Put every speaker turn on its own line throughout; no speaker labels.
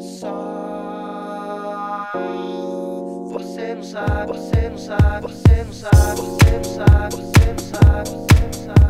Só você não sabe, você não sabe, você não sabe, você não sabe, você não sabe, você não sabe.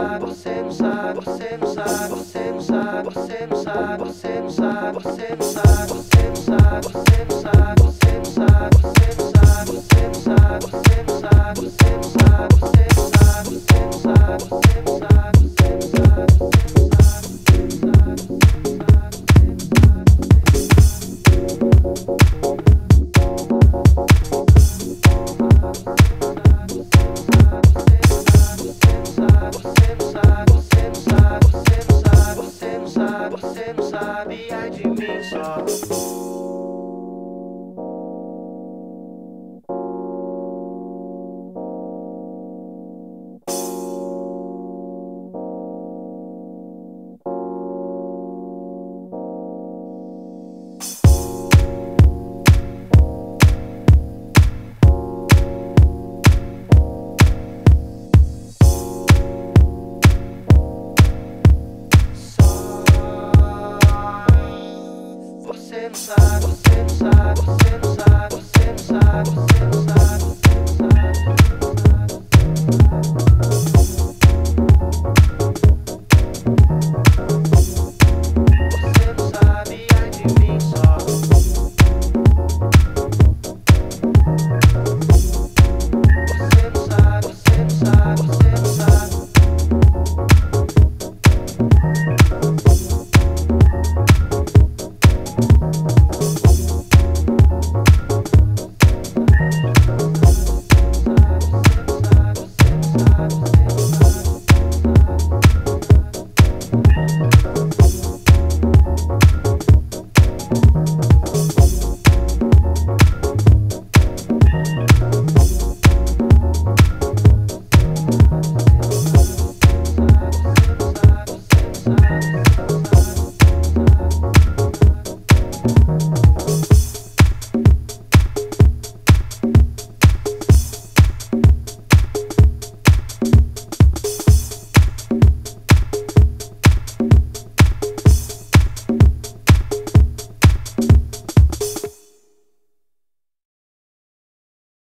Você Sabe,